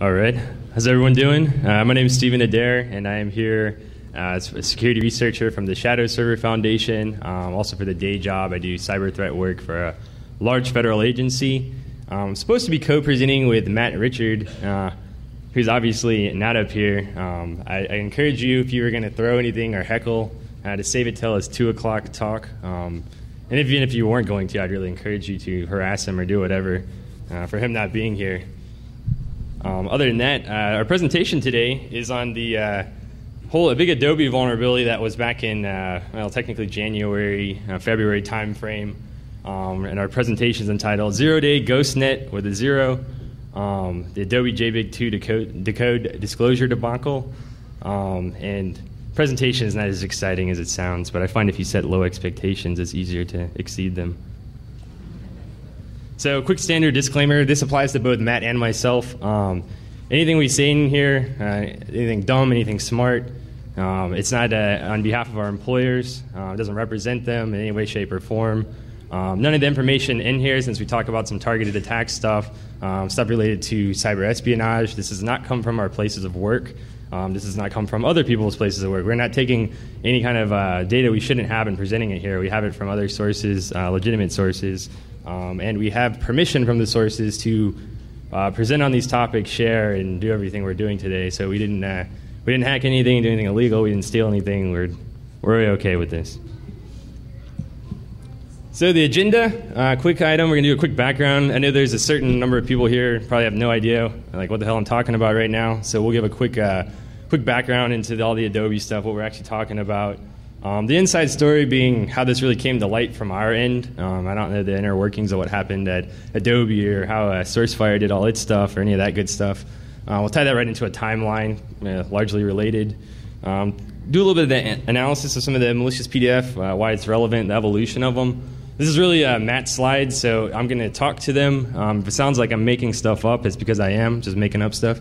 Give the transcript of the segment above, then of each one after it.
All right. How's everyone doing? Uh, my name is Steven Adair, and I am here uh, as a security researcher from the Shadow Server Foundation. Um, also, for the day job, I do cyber threat work for a large federal agency. Um, I'm supposed to be co presenting with Matt Richard, uh, who's obviously not up here. Um, I, I, encourage you, if you were going to throw anything or heckle, uh, to save it till his 2 o'clock talk. Um, and even if you weren't going to, I'd really encourage you to harass him or do whatever uh, for him not being here. Um, other than that, uh, our presentation today is on the uh, whole a big Adobe vulnerability that was back in uh, well, technically January, uh, February timeframe. Um, and our presentation is entitled Zero Day GhostNet with a Zero, um, the Adobe JBig 2 decode, decode disclosure debacle. Um, and presentation is not as exciting as it sounds, but I find if you set low expectations, it's easier to exceed them. So, quick standard disclaimer this applies to both Matt and myself. Um, anything we say in here, uh, anything dumb, anything smart, um, it's not uh, on behalf of our employers, uh, it doesn't represent them in any way, shape, or form. Um, none of the information in here, since we talk about some targeted attack stuff, um, stuff related to cyber espionage, this does not come from our places of work. Um, this does not come from other people's places of work. We're not taking any kind of uh, data we shouldn't have and presenting it here. We have it from other sources, uh, legitimate sources. Um, and we have permission from the sources to uh, present on these topics, share, and do everything we're doing today. So we didn't uh, we didn't hack anything, do anything illegal. We didn't steal anything. We're we're okay with this. So the agenda, uh, quick item. We're gonna do a quick background. I know there's a certain number of people here probably have no idea like what the hell I'm talking about right now. So we'll give a quick uh, quick background into the, all the Adobe stuff, what we're actually talking about. Um, the inside story being how this really came to light from our end. Um, I don't know the inner workings of what happened at Adobe or how uh, SourceFire did all its stuff or any of that good stuff. Uh, we'll tie that right into a timeline, uh, largely related. Um, do a little bit of the analysis of some of the malicious PDF, uh, why it's relevant, the evolution of them. This is really uh, Matt's slides, so I'm going to talk to them. Um, if it sounds like I'm making stuff up, it's because I am, just making up stuff.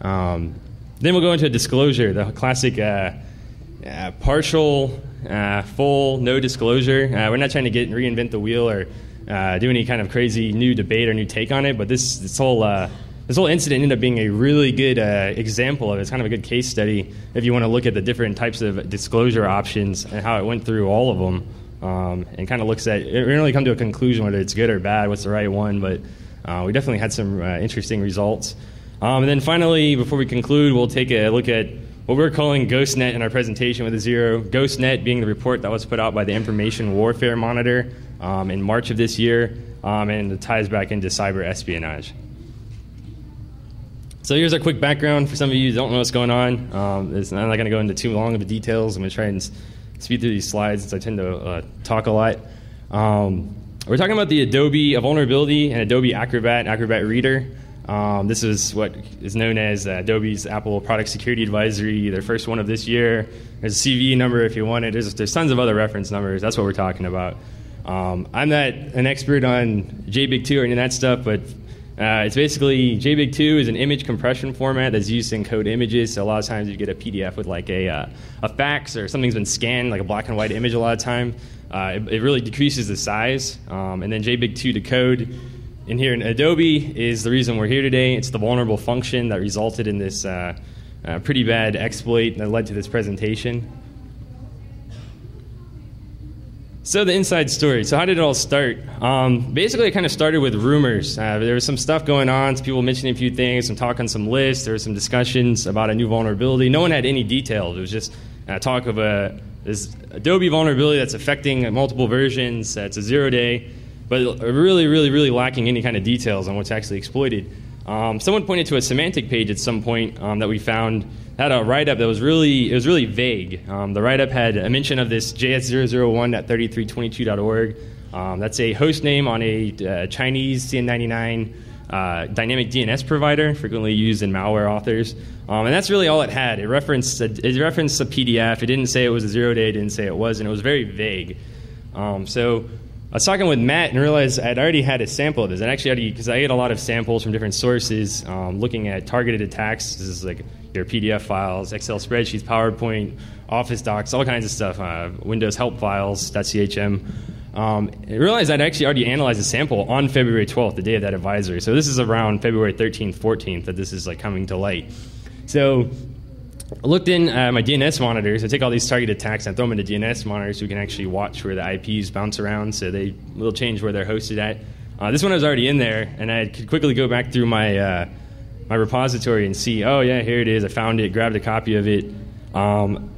Um, then we'll go into a disclosure, the classic uh, partial, uh, full, no disclosure. Uh, we're not trying to get reinvent the wheel or uh, do any kind of crazy new debate or new take on it, but this this whole uh, this whole incident ended up being a really good uh, example of it. It's kind of a good case study if you want to look at the different types of disclosure options and how it went through all of them, um, and kind of looks at it. Really come to a conclusion whether it's good or bad, what's the right one, but we definitely had some interesting results. Um, and then finally, before we conclude, we'll take a look at what we're calling GhostNet in our presentation with a zero. GhostNet being the report that was put out by the Information Warfare Monitor um, in March of this year, um, and it ties back into cyber espionage. So here's a quick background for some of you who don't know what's going on. Um, it's, I'm not going to go into too long of the details. I'm going to try and speed through these slides since I tend to uh, talk a lot. Um, we're talking about the Adobe vulnerability and Adobe Acrobat, Acrobat Reader. Um, this is what is known as uh, Adobe's Apple Product Security Advisory, their first one of this year. There's a CVE number if you want it. There's, there's tons of other reference numbers. That's what we're talking about. Um, I'm not an expert on JBig2 or any of that stuff, but uh, it's basically JBig2 is an image compression format that's used to encode images. So a lot of times you get a PDF with like a, uh, a fax or something's been scanned, like a black and white image. A lot of time, uh, it, it, really decreases the size. Um, and then JBig2 decode in here in Adobe is the reason we're here today. It's the vulnerable function that resulted in this uh, uh, pretty bad exploit that led to this presentation. So the inside story. So how did it all start? Um, basically, it kind of started with rumors. Uh, there was some stuff going on, some people mentioning a few things, some talk on some lists. There were some discussions about a new vulnerability. No one had any details. It was just uh, talk of a this Adobe vulnerability that's affecting multiple versions. it's a zero day but really, really, really lacking any kind of details on what's actually exploited. Um, someone pointed to a Symantec page at some point um, that we found had a write-up that was really it was really vague. Um, the write-up had a mention of this JS001.3322.org. Um, that's a host name on a uh, Chinese CN99 uh, dynamic DNS provider, frequently used in malware authors. Um, and that's really all it had. It referenced a, it referenced a PDF. It didn't say it was a zero day. It didn't say it was, and it was very vague. Um, so I was talking with Matt and realized I'd already had a sample of this. And actually, because I get a lot of samples from different sources, um, looking at targeted attacks. This is like your PDF files, Excel spreadsheets, PowerPoint, Office docs, all kinds of stuff. Uh, Windows help files, .chm. Um, I realized I'd actually already analyzed a sample on February 12th, the day of that advisory. So this is around February 13th, 14th that this is like coming to light. So I looked in uh, my DNS monitors. I take all these target attacks and throw them into DNS monitors so we can actually watch where the IPs bounce around. So they will change where they're hosted at. Uh, this one I was already in there, and I could quickly go back through my uh, my repository and see. Oh yeah, here it is. I found it. Grabbed a copy of it. Um,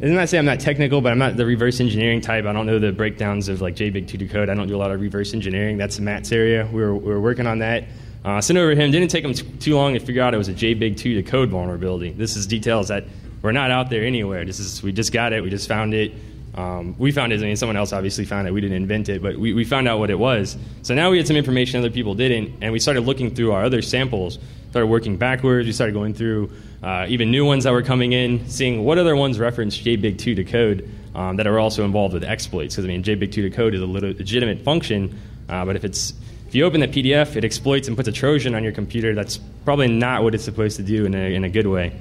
and not say I'm not technical, but I'm not the reverse engineering type. I don't know the breakdowns of like JBig2 decode. I don't do a lot of reverse engineering. That's Matt's area. We were, we were working on that. Uh, sent over to him. Didn't take him t- too long to figure out it was a JBig2 decode vulnerability. This is details that were not out there anywhere. This is we just got it. We just found it. Um, we found it. I mean, someone else obviously found it. We didn't invent it, but we, we found out what it was. So now we had some information other people didn't, and we started looking through our other samples. Started working backwards. We started going through uh, even new ones that were coming in, seeing what other ones reference JBig2 decode um, that are also involved with exploits. Because I mean, JBig2 decode is a legitimate function, uh, but if it's if you open the PDF, it exploits and puts a Trojan on your computer. That's probably not what it's supposed to do in a, in a good way.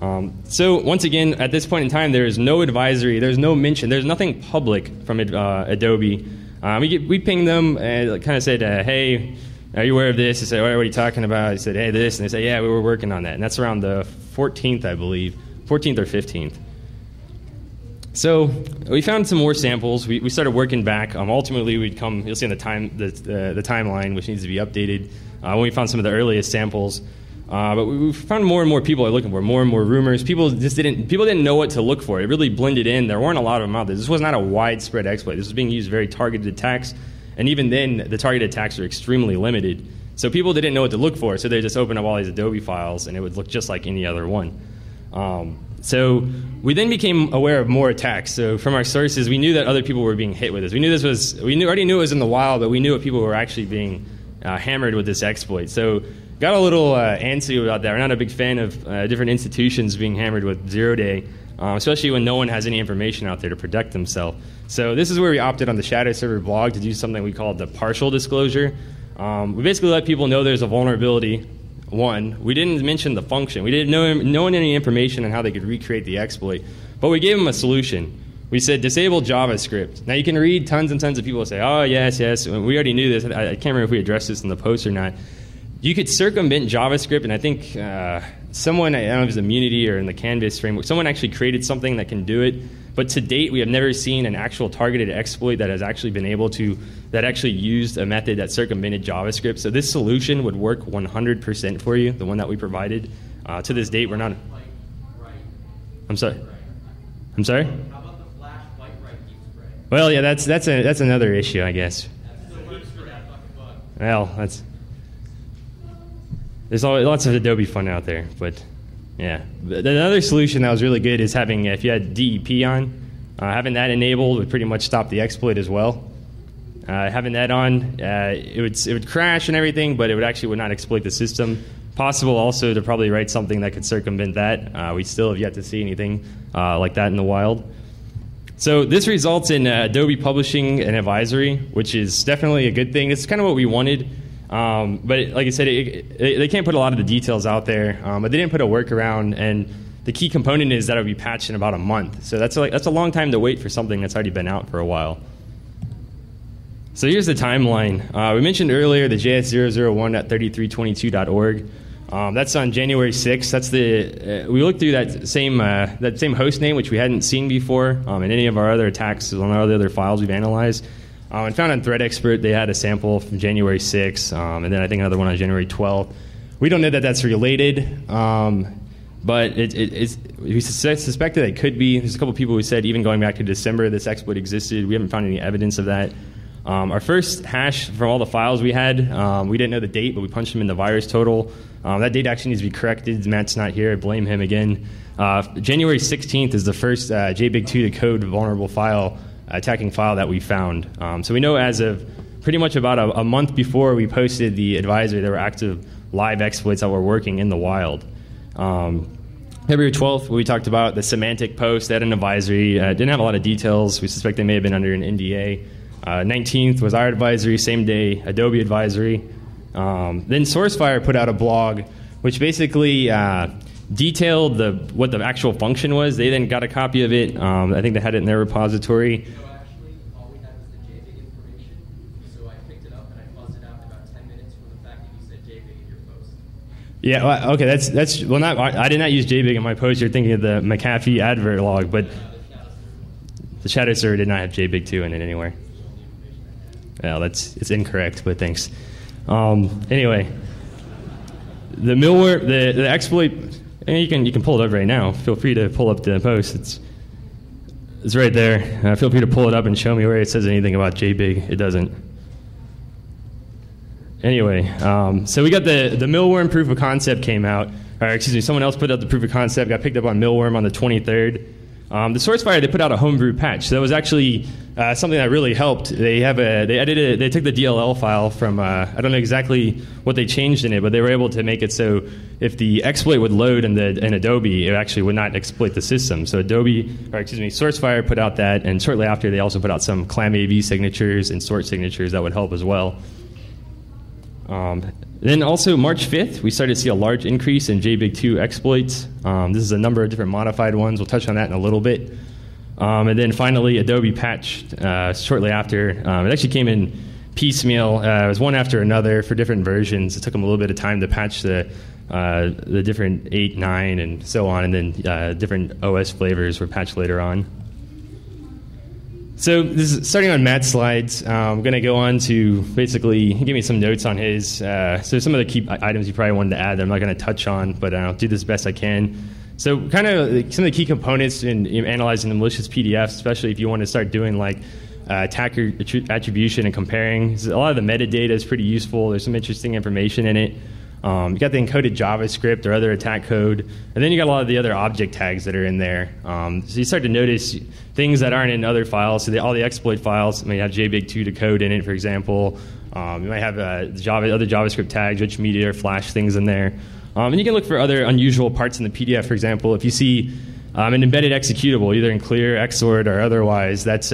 Um, so once again, at this point in time, there is no advisory, there's no mention, there's nothing public from uh, Adobe. Um, we, get, we ping them and kind of said, uh, "Hey, are you aware of this?" They said, "What are you talking about?" I said, "Hey, this," and they said, "Yeah, we were working on that." And that's around the 14th, I believe, 14th or 15th. So we found some more samples. We, we started working back. Um, ultimately, we'd come. You'll see in the time the, uh, the timeline, which needs to be updated. Uh, when we found some of the earliest samples, uh, but we found more and more people are looking for more and more rumors. People just didn't people didn't know what to look for. It really blended in. There weren't a lot of them out there. This was not a widespread exploit. This was being used very targeted attacks, and even then, the targeted attacks are extremely limited. So people didn't know what to look for. So they just opened up all these Adobe files, and it would look just like any other one. Um, so we then became aware of more attacks. So from our sources, we knew that other people were being hit with this. We knew this was we knew, already knew it was in the wild, but we knew that people were actually being uh, hammered with this exploit. So got a little uh, antsy about that. We're not a big fan of uh, different institutions being hammered with zero day, uh, especially when no one has any information out there to protect themselves. So this is where we opted on the Shadow Server blog to do something we call the partial disclosure. Um, we basically let people know there's a vulnerability. One, we didn't mention the function. We didn't know, know any information on how they could recreate the exploit, but we gave them a solution. We said disable JavaScript. Now you can read tons and tons of people say, "Oh yes, yes." We already knew this. I, I can't remember if we addressed this in the post or not you could circumvent JavaScript, and I think uh, someone, I don't know if it's Immunity or in the Canvas framework, someone actually created something that can do it. But to date, we have never seen an actual targeted exploit that has actually been able to, that actually used a method that circumvented JavaScript. So this solution would work 100% for you, the one that we provided. Uh, to this date, we're not. I'm sorry. I'm sorry. Well, yeah, that's that's a that's another issue, I guess. Well, that's there's lots of Adobe fun out there, but yeah. Another solution that was really good is having if you had DEP on, uh, having that enabled would pretty much stop the exploit as well. Uh, having that on, uh, it would it would crash and everything, but it would actually would not exploit the system. Possible also to probably write something that could circumvent that. Uh, we still have yet to see anything uh, like that in the wild. So this results in uh, Adobe publishing an advisory, which is definitely a good thing. It's kind of what we wanted. Um, but like I said, it, it, they can't put a lot of the details out there. Um, but they didn't put a workaround, and the key component is that it'll be patched in about a month. So that's like that's a long time to wait for something that's already been out for a while. So here's the timeline. Uh, we mentioned earlier the JS001.3322.org. Um, that's on January 6th. That's the uh, we looked through that same uh, that same host name which we hadn't seen before um, in any of our other attacks on our other files we've analyzed. Um, and found on Threat Expert they had a sample from January 6th, um, and then I think another one on January 12th. We don't know that that's related, um, but it, it, we suspect that it could be. There's a couple people who said even going back to December this exploit existed. We haven't found any evidence of that. Um, our first hash from all the files we had, um, we didn't know the date, but we punched them in the VirusTotal. Um, that date actually needs to be corrected. Matt's not here. I blame him again. Uh, January 16th is the first uh, JBig2 decode vulnerable file attacking file that we found. Um, so we know as of pretty much about a, a, month before we posted the advisory, there were active live exploits that were working in the wild. Um, February 12th, we talked about the Symantec post. Had an advisory. Uh, didn't have a lot of details. We suspect they may have been under an NDA. Uh, 19th was our advisory, same day, Adobe advisory. Um, then SourceFire put out a blog which basically uh, detailed the what the actual function was. They then got a copy of it. Um, I think they had it in their repository. Yeah, well, okay, that's that's well, not I, I did not use JBig in my post. You're thinking of the McAfee Avert blog, but the shadow server did not have JBig2 in it anywhere. Well, that's it's incorrect, but thanks. Um, anyway, the malware, the, the exploit, and you can you can pull it up right now. Feel free to pull up the post. It's it's right there. Uh, feel free to pull it up and show me where it says anything about JBig. It doesn't. Anyway, um, so we got the the Milw0rm proof of concept came out. Or excuse me, someone else put out the proof of concept. Got picked up on Milw0rm on the 23rd. Um, the SourceFire they put out a homebrew patch. So that was actually uh, something that really helped. They have a they edited they took the DLL file from uh, I don't know exactly what they changed in it, but they were able to make it so if the exploit would load in the in Adobe, it actually would not exploit the system. So Adobe or excuse me, SourceFire put out that, and shortly after they also put out some ClamAV signatures and Snort signatures that would help as well. Um, then also March 5th, we started to see a large increase in JBig2 exploits. Um, this is a number of different modified ones. We'll touch on that in a little bit. Um, and then finally, Adobe patched uh, shortly after. Um, it actually came in piecemeal. Uh, it was one after another for different versions. It took them a little bit of time to patch the uh, the different 8, 9, and so on, and then uh, different OS flavors were patched later on. So this is starting on Matt's slides. Uh, I'm going to go on to basically give me some notes on his. Uh, so some of the key items you probably wanted to add that I'm not going to touch on, but I'll do this best I can. So kind of some of the key components in, in analyzing the malicious PDFs, especially if you want to start doing like uh, attacker attribution and comparing. A lot of the metadata is pretty useful. There's some interesting information in it. Um, you got the encoded JavaScript or other attack code, and then you got a lot of the other object tags that are in there. Um, so you start to notice things that aren't in other files. So the, all the exploit files may have JBig2 to code in it, for example. Um, you might have uh, Java, other JavaScript tags, rich media, or flash things in there. Um, and you can look for other unusual parts in the PDF, for example. If you see um, an embedded executable, either in clear, XOR'd, or otherwise, that's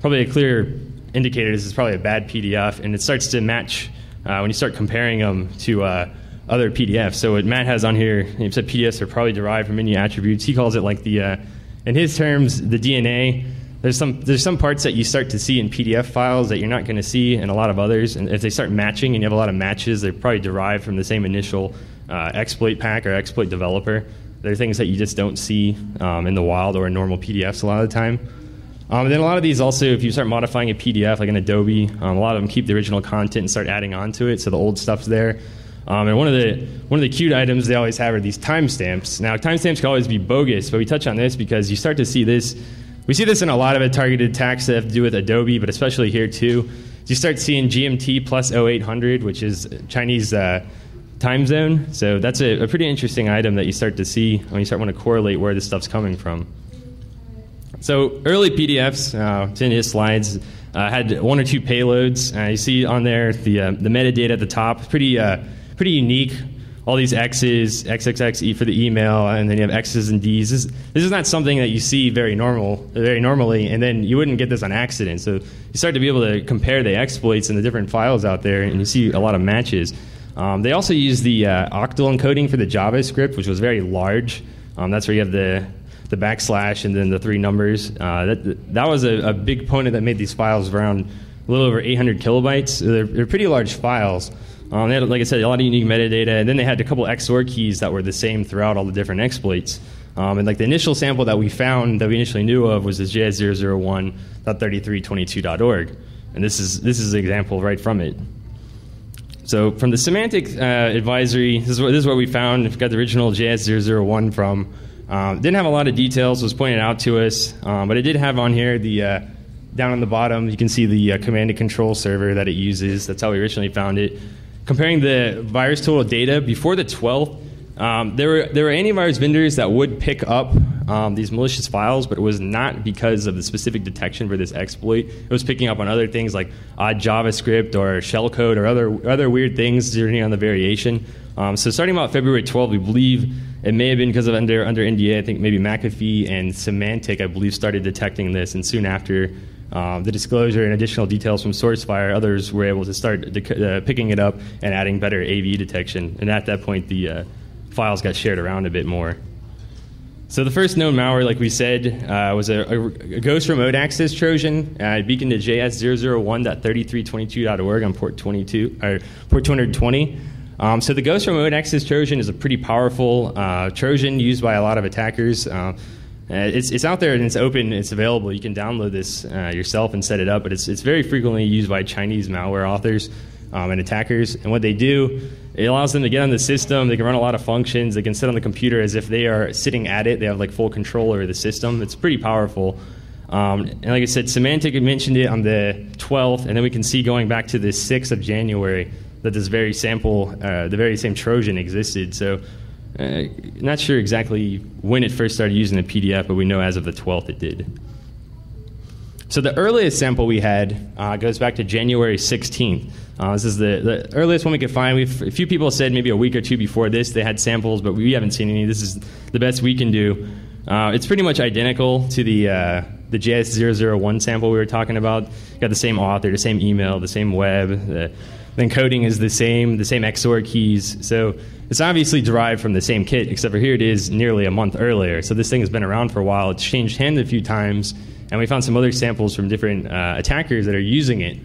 probably a clear indicator this is probably a bad PDF, and it starts to match uh, when you start comparing them to uh, other PDFs. So what Matt has on here, he said PDFs are probably derived from many attributes. He calls it like the, uh, in his terms, the DNA. There's some there's some parts that you start to see in PDF files that you're not going to see in a lot of others. And if they start matching and you have a lot of matches, they're probably derived from the same initial uh, exploit pack or exploit developer. They're things that you just don't see um, in the wild or in normal PDFs a lot of the time. Um, and then a lot of these also, if you start modifying a PDF like an Adobe, um, a lot of them keep the original content and start adding on to it, so the old stuff's there. Um, and one of the one of the cute items they always have are these timestamps. Now timestamps can always be bogus, but we touch on this because you start to see this. We see this in a lot of targeted attacks that have to do with Adobe, but especially here too. You start seeing GMT plus 0800, which is Chinese uh, time zone. So that's a, a pretty interesting item that you start to see when you start want to correlate where this stuff's coming from. So early PDFs, uh, in his slides, uh, had one or two payloads. Uh, you see on there the uh, the metadata at the top, pretty uh, pretty unique. All these X's, XXX for the email, and then you have X's and D's. This, this is not something that you see very normal, very normally, and then you wouldn't get this on accident. So you start to be able to compare the exploits and the different files out there, and you see a lot of matches. Um, they also use the uh, octal encoding for the JavaScript, which was very large. Um, that's where you have the the backslash and then the three numbers. Uh, that that was a, a, big component that made these files around a little over 800 kilobytes. They're, they're pretty large files. Um, they had, like I said, a lot of unique metadata, and then they had a couple XOR keys that were the same throughout all the different exploits. Um, and like the initial sample that we found that we initially knew of was this JS001.3322.org, and this is this is an example right from it. So from the Symantec uh, advisory, this is, what, this is what we found. We've got the original JS001 from. Um, didn't have a lot of details, was pointed out to us, um, but it did have on here the uh, down on the bottom. You can see the uh, command and control server that it uses. That's how we originally found it. Comparing the VirusTotal data before the 12th, um, there were there were antivirus vendors that would pick up um, these malicious files, but it was not because of the specific detection for this exploit. It was picking up on other things like odd JavaScript or shellcode or other other weird things depending on the variation. Um, so starting about February 12th, we believe it may have been because of under under NDA. I think maybe McAfee and Symantec, I believe, started detecting this, and soon after. Um, the disclosure and additional details from SourceFire, others were able to start dec- uh, picking it up and adding better AV detection. And at that point, the uh, files got shared around a bit more. So the first known malware, like we said, uh, was a, a, a, ghost remote access Trojan. Uh, it beaconed to JS001.3322.org on port 22 or port 220. Um, so the Ghost Remote Access Trojan is a pretty powerful uh, Trojan used by a lot of attackers. Uh, it's, it's out there and it's open. It's available. You can download this uh, yourself and set it up. But it's, it's very frequently used by Chinese malware authors um, and attackers. And what they do, it allows them to get on the system. They can run a lot of functions. They can sit on the computer as if they are sitting at it. They have like full control over the system. It's pretty powerful. Um, and like I said, Symantec mentioned it on the 12th, and then we can see going back to the 6th of January that this very sample, uh, the very same Trojan existed. So, uh, not sure exactly when it first started using the PDF, but we know as of the 12th it did. So the earliest sample we had uh, goes back to January 16th. Uh, this is the, the earliest one we could find. We've, a few people said maybe a week or two before this they had samples, but we haven't seen any. This is the best we can do. Uh, it's pretty much identical to the uh, the JS001 sample we were talking about. Got the same author, the same email, the same web. The, the encoding is the same, the same XOR keys. So it's obviously derived from the same kit, except for here it is nearly a month earlier. So this thing has been around for a while. It's changed hands a few times, and we found some other samples from different uh, attackers that are using it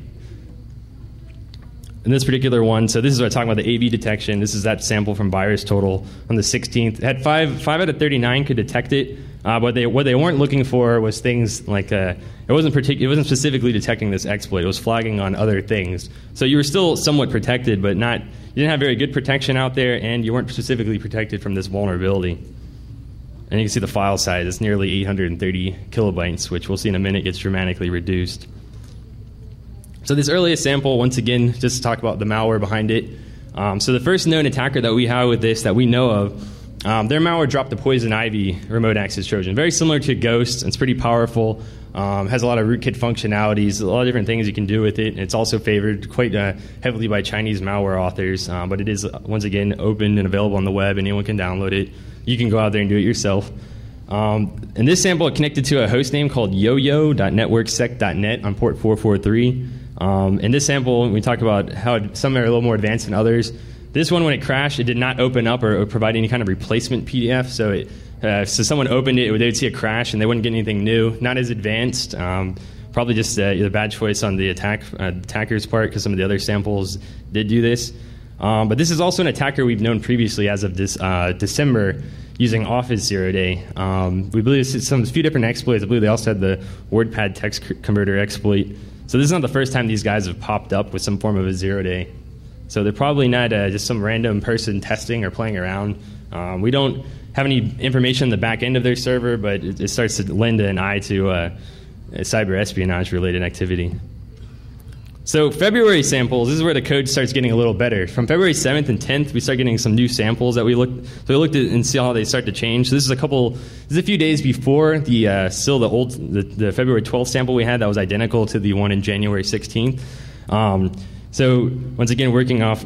in this particular one, so this is what I'm talking about the AV detection. This is that sample from VirusTotal on the 16th. It had five five out of 39 could detect it, uh, but they what they weren't looking for was things like uh, it wasn't partic- it wasn't specifically detecting this exploit. It was flagging on other things. So you were still somewhat protected, but not you didn't have very good protection out there, and you weren't specifically protected from this vulnerability. And you can see the file size is nearly 830 kilobytes, which we'll see in a minute gets dramatically reduced. So this earliest sample, once again, just to talk about the malware behind it. Um, so the first known attacker that we have with this that we know of, um, their malware dropped the Poison Ivy remote access Trojan. Very similar to Ghost. It's pretty powerful. Um, has a lot of rootkit functionalities, a lot of different things you can do with it. It's also favored quite uh, heavily by Chinese malware authors, um, but it is once again open and available on the web. Anyone can download it. You can go out there and do it yourself. Um, and this sample it connected to a host name called yoyo.networksec.net on port 443. Um, in this sample, we talk about how some are a little more advanced than others. This one, when it crashed, it did not open up or, or provide any kind of replacement PDF. So, it, uh, so someone opened it, they would see a crash, and they wouldn't get anything new. Not as advanced. Um, probably just uh, a bad choice on the attack uh, attacker's part because some of the other samples did do this. Um, but this is also an attacker we've known previously as of this uh, December using Office Zero Day. Um, we believe it's some few different exploits. I believe they also had the WordPad text converter exploit. So this is not the first time these guys have popped up with some form of a zero day. So they're probably not uh, just some random person testing or playing around. Um, we don't have any information on the back end of their server, but it, it starts to lend an eye to uh, cyber espionage related activity. So February samples, this is where the code starts getting a little better. From February 7th and 10th, we start getting some new samples that we looked. So we looked at and see how they start to change. So this is a couple. This is a few days before the uh, still the old the, the, February 12th sample we had that was identical to the one in January 16th. Um, so once again, working off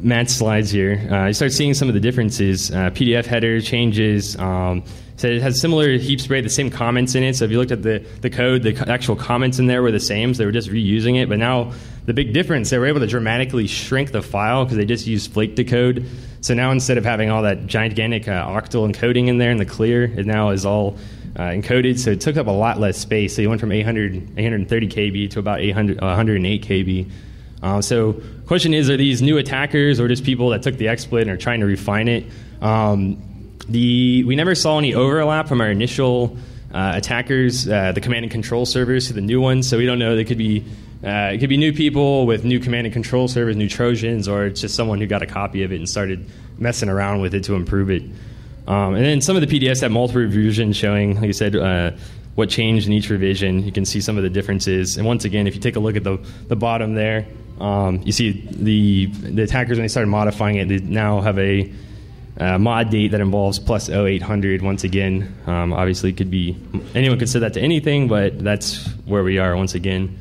Matt's slides here, uh, you start seeing some of the differences. Uh, PDF header changes. Um, so it has similar heap spray, the same comments in it. So if you looked at the, the code, the actual comments in there were the same. So they were just reusing it. But now the big difference, they were able to dramatically shrink the file because they just used Flate decode. So now instead of having all that gigantic uh, octal encoding in there in the clear, it now is all uh, encoded. So it took up a lot less space. So you went from 800, 830 KB to about 800, uh, 108 KB. Uh, so question is, are these new attackers or just people that took the exploit and are trying to refine it? Um, the, we never saw any overlap from our initial uh, attackers, uh, the command and control servers, to the new ones. So we don't know. They could be uh, it could be new people with new command and control servers, new Trojans, or it's just someone who got a copy of it and started messing around with it to improve it. Um, and then some of the PDFs have multiple revisions showing, like I said, uh, what changed in each revision. You can see some of the differences. And once again, if you take a look at the, the bottom there, um, you see the, the attackers, when they started modifying it, they now have a uh, mod date that involves plus 0800 once again. Um, obviously, could be anyone could set that to anything, but that's where we are once again.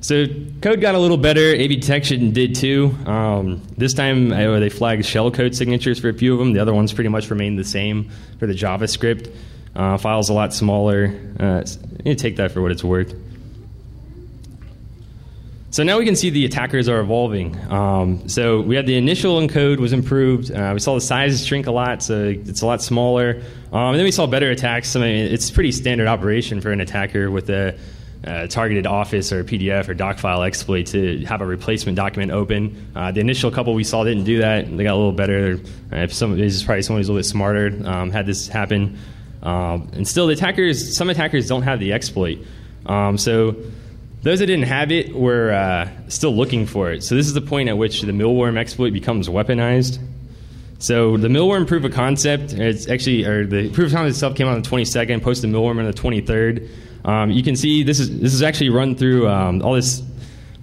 So code got a little better. AV detection did too. Um, this time uh, they flagged shellcode signatures for a few of them. The other ones pretty much remained the same for the JavaScript. Uh, files a lot smaller. Uh, you take that for what it's worth. So now we can see the attackers are evolving. Um, so we had the initial encode was improved. Uh, we saw the sizes shrink a lot, so it's a lot smaller. Um, and then we saw better attacks. I mean, it's pretty standard operation for an attacker with a uh, targeted Office or PDF or doc file exploit to have a replacement document open. Uh, the initial couple we saw didn't do that. They got a little better. Uh, if some, this is probably someone who's a little bit smarter um, had this happen. Um, and still, the attackers, some attackers don't have the exploit. Um, so those that didn't have it were uh, still looking for it. So this is the point at which the Milw0rm exploit becomes weaponized. So the Milw0rm proof of concept, it's actually, or the proof of concept itself came out on the 22nd, posted Milw0rm on the 23rd. Um, you can see this is this is actually run through um, all this.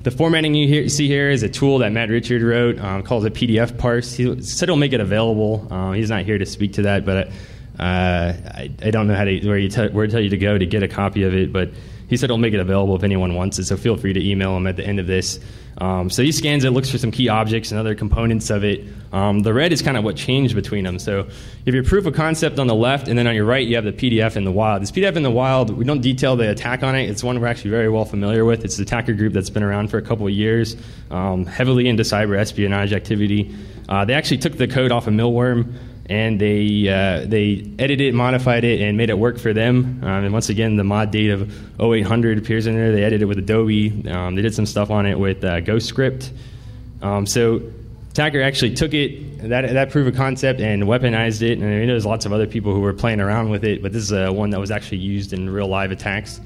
The formatting you hear, see here is a tool that Matt Richard wrote um, called a PDF parse. He said he'll make it available. Uh, he's not here to speak to that, but uh, I, I, don't know how to where, you t- where to tell you to go to get a copy of it. But he said he'll make it available if anyone wants it. So feel free to email him at the end of this. Um, so he scans it, looks for some key objects and other components of it. Um, the red is kind of what changed between them. So if you have proof of concept on the left, and then on your right you have the PDF in the wild. This PDF in the wild, we don't detail the attack on it. It's one we're actually very well familiar with. It's the attacker group that's been around for a couple of years, um, heavily into cyber espionage activity. Uh, they actually took the code off of Milw0rm and they uh, they edited it, modified it, and made it work for them. Um, and once again, the mod date of 0800 appears in there. They edited it with Adobe. Um, they did some stuff on it with uh, GhostScript. Um, so Tacker actually took it that that proof of concept and weaponized it. And I know there's lots of other people who were playing around with it, but this is uh, one that was actually used in real live attacks.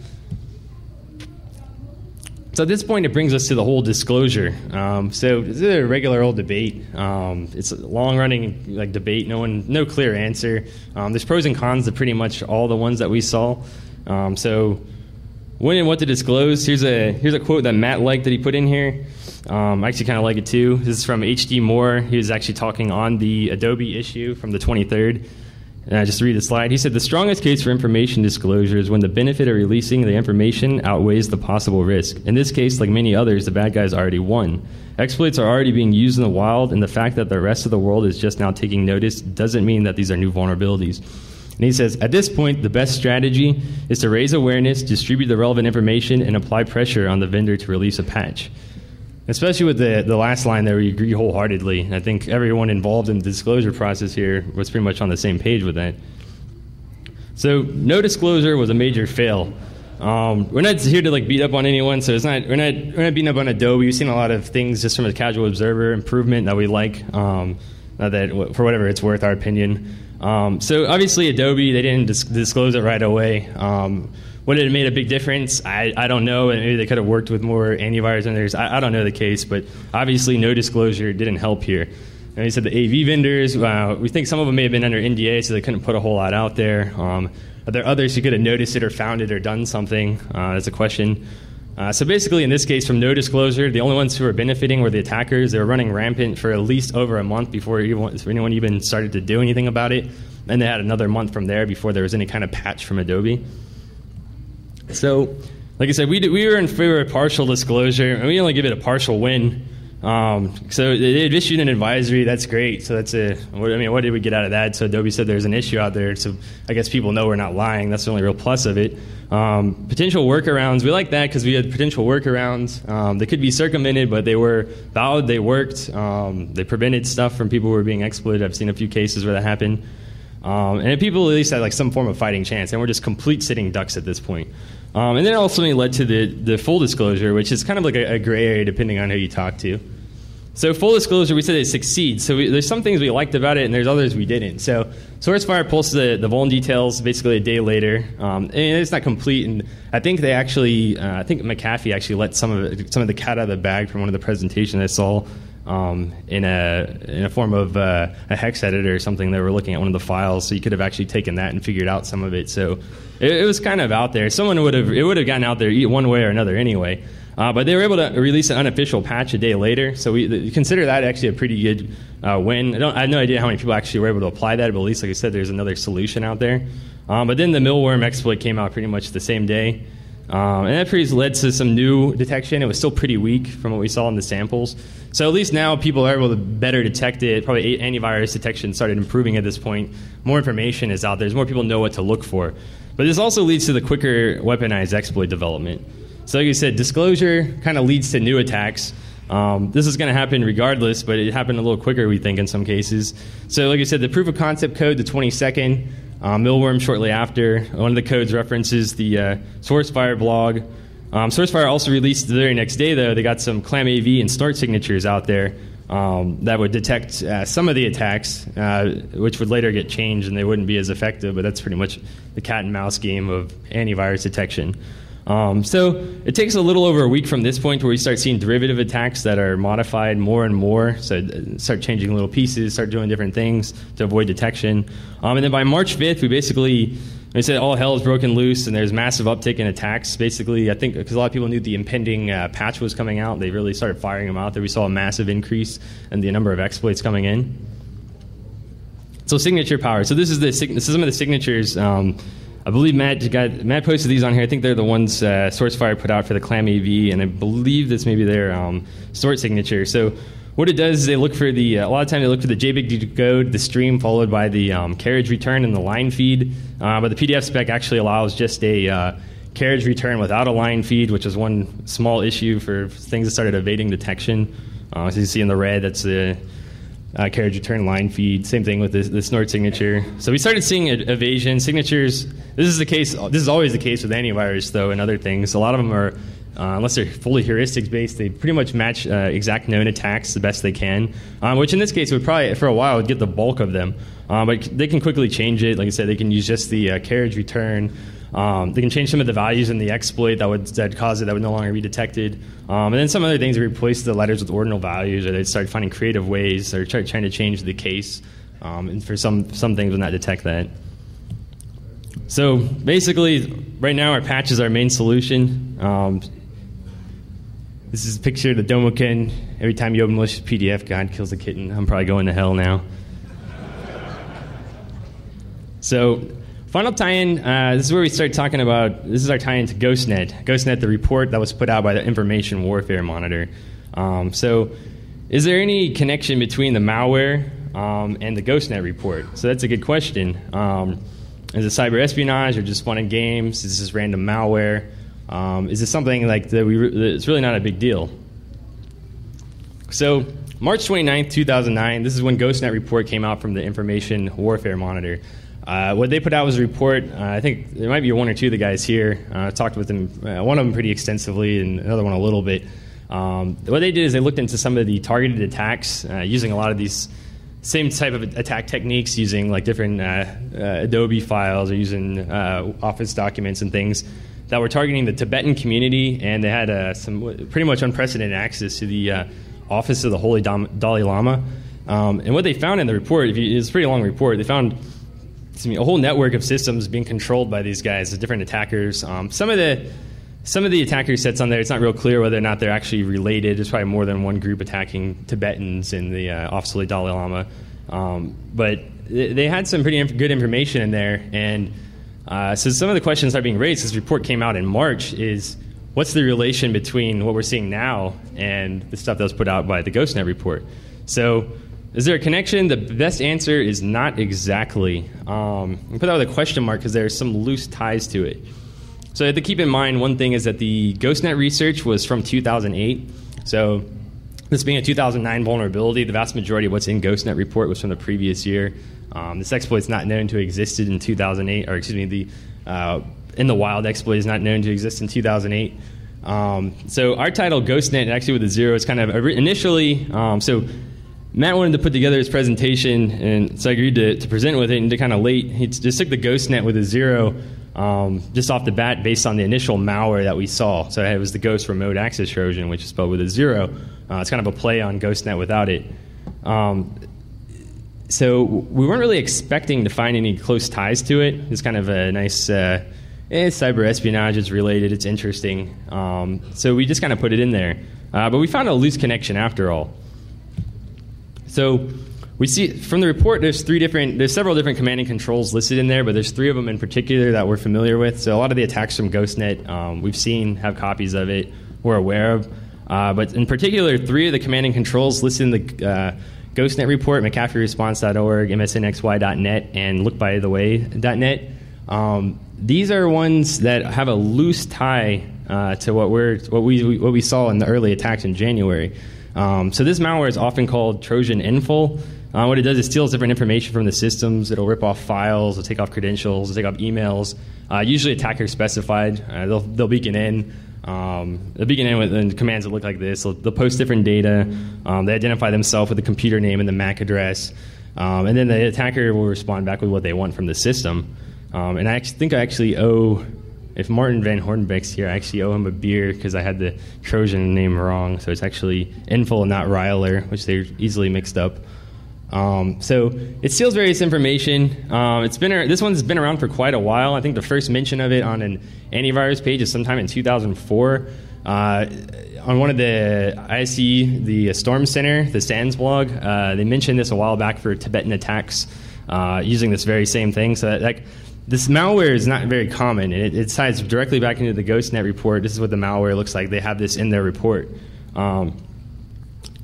So at this point, it brings us to the whole disclosure. Um, so this is a regular old debate. Um, it's a long-running like debate. No one, no clear answer. Um, there's pros and cons to pretty much all the ones that we saw. Um, so when and what to disclose. Here's a here's a quote that Matt liked that he put in here. Um, I actually kind of like it too. This is from H.D. Moore. He was actually talking on the Adobe issue from the 23rd. And I just read the slide. He said the strongest case for information disclosure is when the benefit of releasing the information outweighs the possible risk. In this case, like many others, the bad guys already won. Exploits are already being used in the wild, and the fact that the rest of the world is just now taking notice doesn't mean that these are new vulnerabilities. And he says, at this point, the best strategy is to raise awareness, distribute the relevant information, and apply pressure on the vendor to release a patch. Especially with the, the last line there, we agree wholeheartedly. I think everyone involved in the disclosure process here was pretty much on the same page with that. So, no disclosure was a major fail. Um, we're not here to like beat up on anyone, so it's not we're not we're not beating up on Adobe. We've seen a lot of things just from a casual observer improvement that we like. Um, that for whatever it's worth, our opinion. Um, so obviously Adobe they didn't dis- disclose it right away. Um, would it have made a big difference? I, I don't know. Maybe they could have worked with more antivirus vendors. I, I don't know the case, but obviously no disclosure didn't help here. And he said the AV vendors, uh, we think some of them may have been under NDA, so they couldn't put a whole lot out there. Um, are there others who could have noticed it or found it or done something? Uh, that's a question. Uh, so basically, in this case, from no disclosure, the only ones who were benefiting were the attackers. They were running rampant for at least over a month before anyone even started to do anything about it. And they had another month from there before there was any kind of patch from Adobe. So, like I said, we, we were in favor of partial disclosure, and we only give it a partial win. Um, so they've issued an advisory. That's great. So that's a. What, I mean, what did we get out of that? So Adobe said there's an issue out there. So I guess people know we're not lying. That's the only real plus of it. Um, potential workarounds. We like that because we had potential workarounds. Um, they could be circumvented, but they were valid. They worked. Um, they prevented stuff from people who were being exploited. I've seen a few cases where that happened. Um, and people at least had like some form of fighting chance, and we're just complete sitting ducks at this point. Um, and then ultimately led to the, the full disclosure, which is kind of like a, a, gray area depending on who you talk to. So full disclosure, we said it succeeds. So we, there's some things we liked about it, and there's others we didn't. So SourceFire posted the, the vuln details basically a day later, um, and it's not complete. And I think they actually, uh, I think McAfee actually let some of it, some of the cat out of the bag from one of the presentations I saw um, in a in a form of uh, a hex editor or something. They were looking at one of the files, so you could have actually taken that and figured out some of it. So it, it was kind of out there. Someone would have it would have gotten out there one way or another anyway. Uh, but they were able to release an unofficial patch a day later, so we consider that actually a pretty good uh, win. I, I, have no idea how many people actually were able to apply that, but at least, like I said, there's another solution out there. Um, but then the Milw0rm exploit came out pretty much the same day. Um, and that pretty led to some new detection. It was still pretty weak from what we saw in the samples. So at least now people are able to better detect it. Probably antivirus detection started improving at this point. More information is out there. More people know what to look for. But this also leads to the quicker weaponized exploit development. So like you said, disclosure kind of leads to new attacks. Um, this is going to happen regardless, but it happened a little quicker, we think, in some cases. So, like I said, the proof of concept code, the 22nd, uh, Milw0rm shortly after. One of the codes references the uh, SourceFire blog. Um, SourceFire also released the very next day, though, they got some ClamAV and Snort signatures out there um, that would detect uh, some of the attacks, uh, which would later get changed and they wouldn't be as effective, but that's pretty much the cat and mouse game of antivirus detection. Um, so it takes a little over a week from this point where we start seeing derivative attacks that are modified more and more. So uh, start changing little pieces, start doing different things to avoid detection. Um, and then by March 5th, we basically they said all hell is broken loose and there's massive uptick in attacks. Basically, I think because a lot of people knew the impending uh, patch was coming out, they really started firing them out there. We saw a massive increase in the number of exploits coming in. So signature power. So this is the some of the signatures. Um, I believe Matt got Matt posted these on here. I think they're the ones uh, SourceFire put out for the Clam AV, and I believe this may be their um, Snort signature. So what it does is they look for the uh, a lot of times they look for the JBig decode, the stream followed by the um, carriage return and the line feed. Uh, but the PDF spec actually allows just a uh, carriage return without a line feed, which is one small issue for things that started evading detection. Uh, as you see in the red, that's the uh, carriage return line feed. Same thing with the, snort signature. So we started seeing evasion signatures. This is the case. This is always the case with antivirus, though, and other things. A lot of them are uh, unless they're fully heuristics based, they pretty much match uh, exact known attacks the best they can. Um, which in this case would probably, for a while, get the bulk of them. Um, but they can quickly change it. Like I said, they can use just the uh, carriage return. Um, they can change some of the values in the exploit that would that cause it that would no longer be detected. Um, and then some other things replace the letters with ordinal values, or they start finding creative ways, or try, trying to change the case. Um, and for some some things, would not detect that. So basically, right now our patch is our main solution. Um, this is a picture of the Domo-kun. Every time you open malicious PDF, God kills a kitten. I'm probably going to hell now. so, final tie-in. Uh, this is where we start talking about. This is our tie-in to GhostNet. GhostNet, the report that was put out by the Information Warfare Monitor. Um, so, is there any connection between the malware um, and the GhostNet report? So that's a good question. Um, is it cyber espionage or just fun and games? Is this random malware? Um, is this something like that we re- it's really not a big deal? So, March 29th, 2009, this is when GhostNet report came out from the Information Warfare Monitor. Uh, what they put out was a report. Uh, I think there might be one or two of the guys here. Uh, I talked with them, uh, one of them pretty extensively, and another one a little bit. Um, what they did is they looked into some of the targeted attacks uh, using a lot of these same type of attack techniques, using like different Adobe files or using Office documents and things that were targeting the Tibetan community, and they had some pretty much unprecedented access to the office of the Holy Dalai Lama. Um, and what they found in the report, it's a pretty long report, they found me, a whole network of systems being controlled by these guys, the different attackers. Um, some of the some of the attacker sets on there, it's not real clear whether or not they're actually related. There's probably more than one group attacking Tibetans in the uh, the Dalai Lama. Um, but they had some pretty good information in there, and uh, so some of the questions that are being raised, this report came out in March, is what's the relation between what we're seeing now and the stuff that was put out by the GhostNet report? So is there a connection? The best answer is not exactly. Um, I put that with a question mark because there are some loose ties to it. So to keep in mind one thing is that the GhostNet research was from 2008. So this being a 2009 vulnerability, the vast majority of what's in GhostNet report was from the previous year. Um, this exploit is not known to have existed in 2008, or excuse me, the uh, in the wild exploit is not known to exist in 2008. Um, so our title, GhostNet, actually with a zero, is kind of initially. Um, so Matt wanted to put together his presentation, and so I agreed to, to present with it. And to kind of late, he just took the GhostNet with a zero, um, just off the bat, based on the initial malware that we saw. So it was the Ghost Remote Access Trojan, which is spelled with a zero. Uh, it's kind of a play on GhostNet without it. Um, so we weren't really expecting to find any close ties to it. It's kind of a nice, uh, eh, cyber espionage. It's related. It's interesting. Um, so we just kind of put it in there. Uh, but we found a loose connection after all. So we see from the report there's three different there's several different command and controls listed in there but there's three of them in particular that we're familiar with so a lot of the attacks from ghostnet um, we've seen have copies of it we're aware of uh, but in particular, three of the command and controls listed in the uh, GhostNet report, McAfeeResponse.org, MSNXY.net, and LookByTheWay.net. Um, these are ones that have a loose tie uh, to what we're what we what we saw in the early attacks in January. Um, so this malware is often called Trojan Info. Uh, what it does is steals different information from the systems. It'll rip off files, it'll take off credentials, it'll take off emails. Uh, usually attacker specified. Uh, they'll, they'll beacon in Um, they'll begin with and commands that look like this. They'll, they'll post different data. Um, they identify themselves with the computer name and the MAC address, um, and then the attacker will respond back with what they want from the system. Um, and I think I actually owe, if Maarten Van Horenbeeck's here, I actually owe him a beer because I had the Trojan name wrong. So it's actually Enfal and not Ryler, which they're easily mixed up. Um, so it steals various information. Um, it's been this one's been around for quite a while. I think the first mention of it on an antivirus page is sometime in 2004. Uh, on one of the ISC, the Storm Center, the SANS blog, uh, they mentioned this a while back for Tibetan attacks uh, using this very same thing. So that, like this malware is not very common, and it, it, ties directly back into the GhostNet report. This is what the malware looks like. They have this in their report. Um,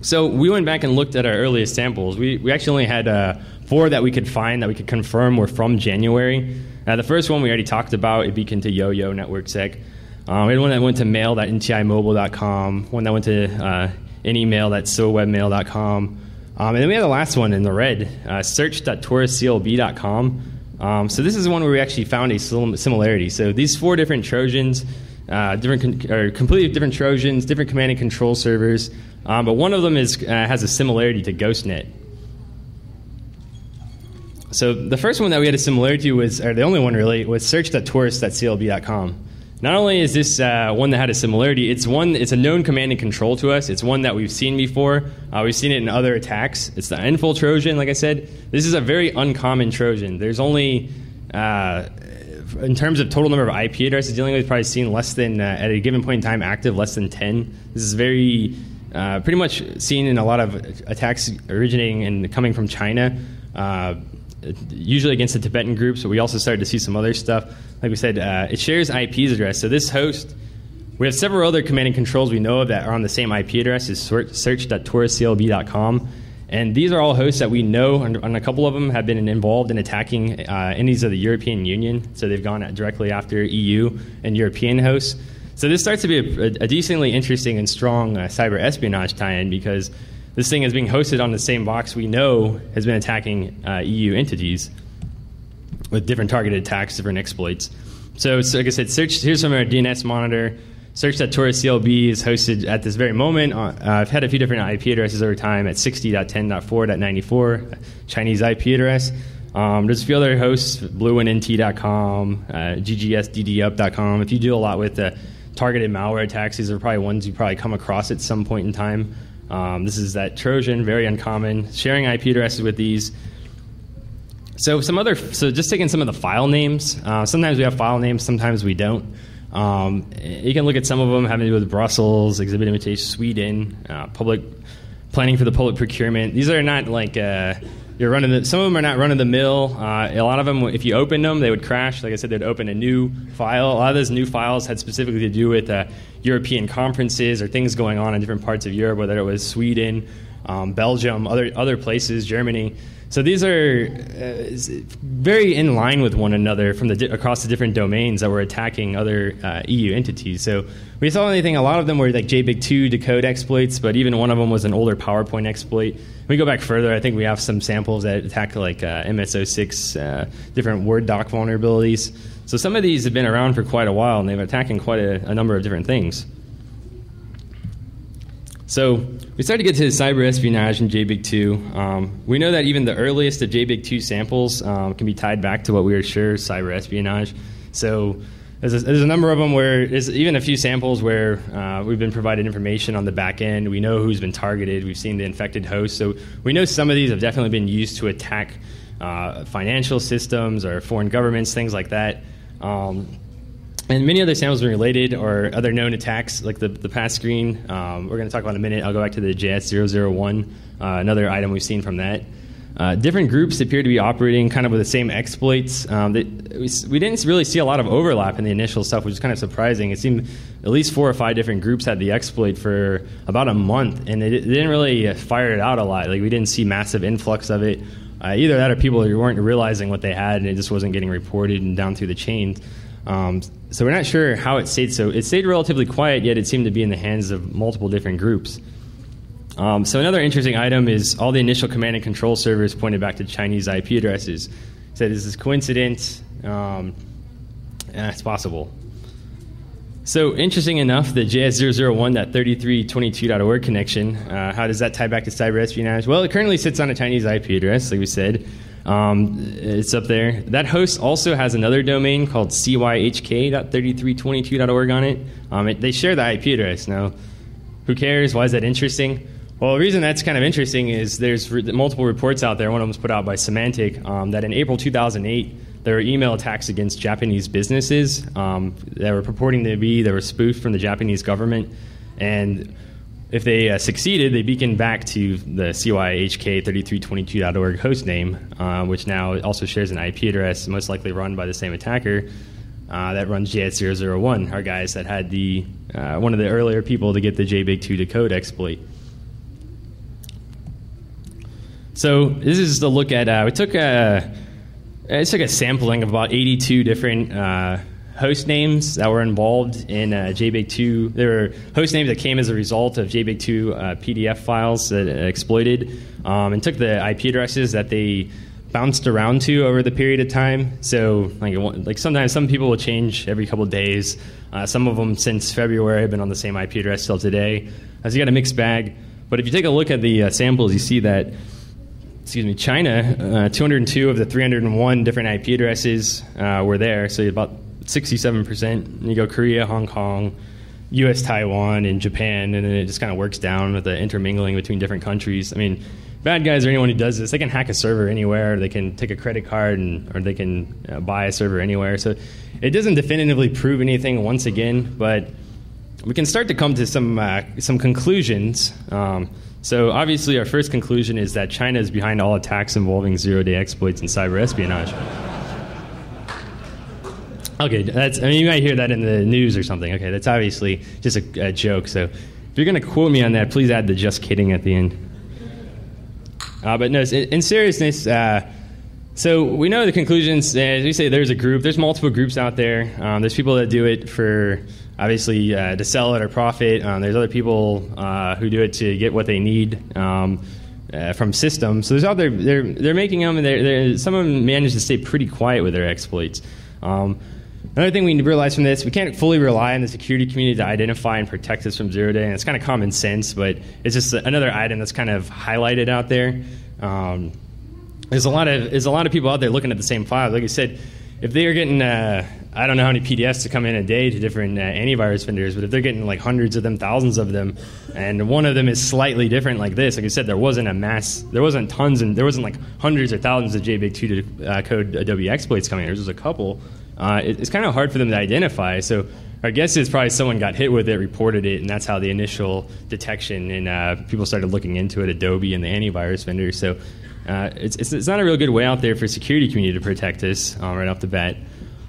so we went back and looked at our earliest samples. We, we actually only had uh, four that we could find that we could confirm were from January. Uh, the first one we already talked about, it beacon to Yo-Yo NetworkSec. Um, we had one that went to mail.ntimobile.com, one that went to uh, an email that's sowebmail.com. Um, and then we had the last one in the red, uh, search.taurusclb.com. Um, so this is one where we actually found a similarity. So these four different Trojans, uh, different con- or completely different Trojans, different command and control servers, um, but one of them is, uh, has a similarity to GhostNet. So the first one that we had a similarity to was, or the only one really, was search.taurus.clb.com. Not only is this uh, one that had a similarity, it's one. It's a known command and control to us. It's one that we've seen before. Uh, we've seen it in other attacks. It's the Enfal Trojan. Like I said, this is a very uncommon Trojan. There's only, uh, in terms of total number of IP addresses dealing with, probably seen less than uh, at a given point in time active less than ten. This is very uh, pretty much seen in a lot of attacks originating and coming from China, uh, usually against the Tibetan groups, but we also started to see some other stuff. Like we said, uh, it shares IP's address. So this host, we have several other command and controls we know of that are on the same IP address is search.taurusclb.com. And these are all hosts that we know, and, a couple of them have been involved in attacking uh, enemies of the European Union. So they've gone directly after EU and European hosts. So this starts to be a, a decently interesting and strong uh, cyber espionage tie-in because this thing is being hosted on the same box we know has been attacking uh, EU entities with different targeted attacks, different exploits. So, so like I said, search here's from our DNS monitor. Search.Taurus CLB is hosted at this very moment. Uh, I've had a few different IP addresses over time at 60.10.4.94, Chinese IP address. Um, there's a few other hosts, blueandnt.com, uh, ggssddup.com. If you do a lot with the targeted malware attacks. These are probably ones you probably come across at some point in time. Um, this is that Trojan, very uncommon. Sharing IP addresses with these. So some other, so just taking some of the file names. Uh, sometimes we have file names, sometimes we don't. Um, you can look at some of them having to do with Brussels, exhibit invitation, Sweden, uh, public planning for the public procurement. These are not like uh, you're running the, some of them are not run of the mill. Uh, a lot of them, if you open them, they would crash. Like I said, they'd open a new file. A lot of those new files had specifically to do with uh, European conferences or things going on in different parts of Europe, whether it was Sweden, um, Belgium, other other places, Germany. So these are uh, very in line with one another from the di- across the different domains that were attacking other uh, EU entities. So we saw anything. A lot of them were like JBIG2 decode exploits, but even one of them was an older PowerPoint exploit. we go back further. I think we have some samples that attack like uh, MS-06, uh, different Word doc vulnerabilities. So some of these have been around for quite a while, and they've attacking quite a, a number of different things. So we started to get to cyber espionage in JBIG2. Um, we know that even the earliest of JBIG2 samples um, can be tied back to what we were sure cyber espionage. So there's a, there's a number of them where there's even a few samples where uh, we've been provided information on the back end. We know who's been targeted. We've seen the infected host. So we know some of these have definitely been used to attack uh, financial systems or foreign governments, things like that. Um, and many other samples are related or other known attacks, like the, the pass screen. Um, we're going to talk about in a minute. I'll go back to the JS001, uh, another item we've seen from that. Uh, different groups appear to be operating kind of with the same exploits. Um, we, we, didn't really see a lot of overlap in the initial stuff, which is kind of surprising. It seemed at least four or five different groups had the exploit for about a month, and they, they didn't really fire it out a lot. Like we didn't see massive influx of it. Uh, either that, or people weren't realizing what they had, and it just wasn't getting reported and down through the chain. Um, so we're not sure how it stayed. So it stayed relatively quiet, yet it seemed to be in the hands of multiple different groups. Um, so another interesting item is all the initial command and control servers pointed back to Chinese IP addresses. So is this coincidence? Um, it's possible. So interesting enough, the JS001, that 3322.org connection, uh, how does that tie back to cyber espionage? Well, it currently sits on a Chinese IP address, like we said. Um, it's up there. That host also has another domain called cyhk.3322.org on it. Um, it. They share the IP address. Now, who cares? Why is that interesting? Well, the reason that's kind of interesting is there's re- multiple reports out there. One of them was put out by Symantec um, that in April 2008, there were email attacks against Japanese businesses um, that were purporting to be that were spoofed from the Japanese government, and if they uh, succeeded, they beaconed back to the CYHK3322.org host name, uh, which now also shares an IP address, most likely run by the same attacker uh, that runs JS001, our guys that had the uh, one of the earlier people to get the JBig2 decode exploit. So this is a look at. Uh, we took a it took a sampling of about 82 different uh, host names that were involved in uh, JBig2. There were host names that came as a result of JBig2 uh, PDF files that exploited, um, and took the IP addresses that they bounced around to over the period of time. So, like, like sometimes some people will change every couple days. Uh, some of them since February have been on the same IP address till today. As so you got a mixed bag. But if you take a look at the uh, samples, you see that excuse me, China, uh, 202 of the 301 different IP addresses uh, were there, so about 67%. You go Korea, Hong Kong, U.S., Taiwan, and Japan, and then it just kind of works down with the intermingling between different countries. I mean, bad guys or anyone who does this, they can hack a server anywhere. They can take a credit card, and, or they can uh, buy a server anywhere. So it doesn't definitively prove anything once again, but we can start to come to some uh, some conclusions. Um, so obviously, our first conclusion is that China is behind all attacks involving zero-day exploits and cyber espionage. Okay, that's. I mean, you might hear that in the news or something. Okay, that's obviously just a, a joke. So, if you're going to quote me on that, please add the "just kidding" at the end. Uh, but no, in, seriousness, uh, so we know the conclusions. As we say, there's a group. There's multiple groups out there. Um, there's people that do it for obviously uh, to sell it or profit. Um, there's other people uh, who do it to get what they need um, uh, from systems. So there's out there. They're they're making them, and they're, they're, some of them manage to stay pretty quiet with their exploits. Um, another thing we need to realize from this, we can't fully rely on the security community to identify and protect us from zero day. And it's kind of common sense, but it's just another item that's kind of highlighted out there. Um, there's a lot of there's a lot of people out there looking at the same file. Like I said, if they are getting uh, I don't know how many PDFs to come in a day to different uh, antivirus vendors, but if they're getting like hundreds of them, thousands of them, and one of them is slightly different like this, like I said, there wasn't a mass, there wasn't tons, and there wasn't like hundreds or thousands of JBig2 to uh, code Adobe exploits coming in. There was just a couple. Uh, it, it's kind of hard for them to identify. So our guess is probably someone got hit with it, reported it, and that's how the initial detection and uh, people started looking into it, Adobe and the antivirus vendors. So uh, it's, it's, it's, not a real good way out there for security community to protect us uh, right off the bat.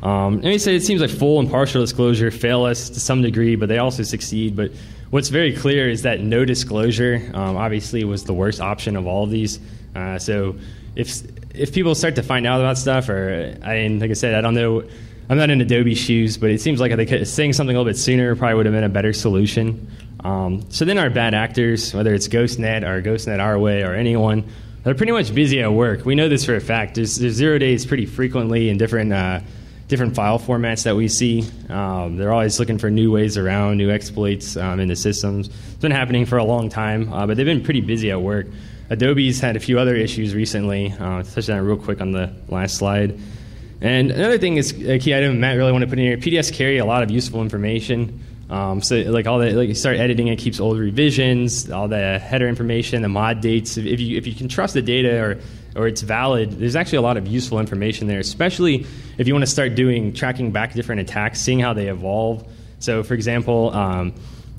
Um, me say it seems like full and partial disclosure fail us to some degree, but they also succeed. But what's very clear is that no disclosure um, obviously was the worst option of all of these. Uh, so if if people start to find out about stuff, or I mean, like I said, I don't know. I'm not in Adobe shoes, but it seems like they could, saying something a little bit sooner probably would have been a better solution. Um, so then our bad actors, whether it's GhostNet or GhostNet Our Way or anyone, they're pretty much busy at work. We know this for a fact. There's, there's zero days pretty frequently in different uh, different file formats that we see. Um, they're always looking for new ways around, new exploits um, in the systems. It's been happening for a long time, uh, but they've been pretty busy at work. Adobe's had a few other issues recently. Uh, touch on real quick on the last slide. And another thing is a key item Matt really want to put in here. PDFs carry a lot of useful information. Um, so like all the like you start editing it keeps old revisions, all the header information, the mod dates. If you if you can trust the data or or it's valid, there's actually a lot of useful information there, especially if you want to start doing tracking back different attacks, seeing how they evolve. So, for example, um,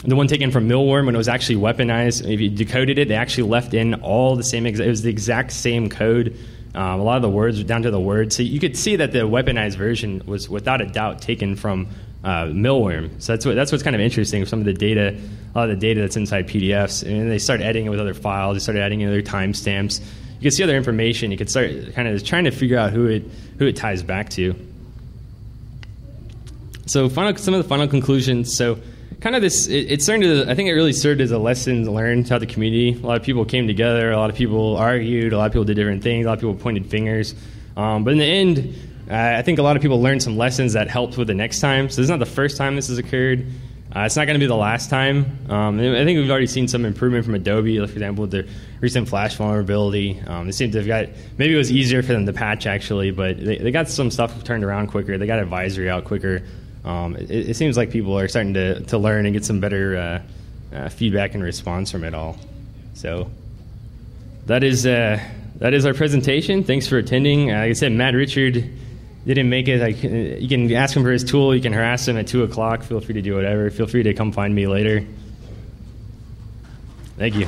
the one taken from Milw0rm when it was actually weaponized, if you decoded it, they actually left in all the same. Exa- it was the exact same code. Um, a lot of the words down to the words. So you could see that the weaponized version was without a doubt taken from uh, Milw0rm. So that's what that's what's kind of interesting. Some of the data, a lot of the data that's inside PDFs, and they start editing it with other files. They started adding in other timestamps you can see other information. You could start kind of trying to figure out who it who it ties back to. So final, some of the final conclusions. So kind of this, it, it. To, I think it really served as a lesson learned throughout the community. A lot of people came together. A lot of people argued. A lot of people did different things. A lot of people pointed fingers. Um, but in the end, Uh, I think a lot of people learned some lessons that helped with the next time. So this is not the first time this has occurred. Uh, it's not going to be the last time. Um, I think we've already seen some improvement from Adobe, like for example, with their recent flash vulnerability. Um, they seem to have got maybe it was easier for them to patch actually, but they, they got some stuff turned around quicker. They got advisory out quicker. Um, it, it, seems like people are starting to, to learn and get some better uh, uh, feedback and response from it all. So that is uh, that is our presentation. Thanks for attending. Uh, like I said, Matt Richard didn't make it, like, you can ask him for his tool. You can harass him at 2 o'clock. Feel free to do whatever. Feel free to come find me later. Thank you.